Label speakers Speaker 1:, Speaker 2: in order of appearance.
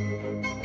Speaker 1: Música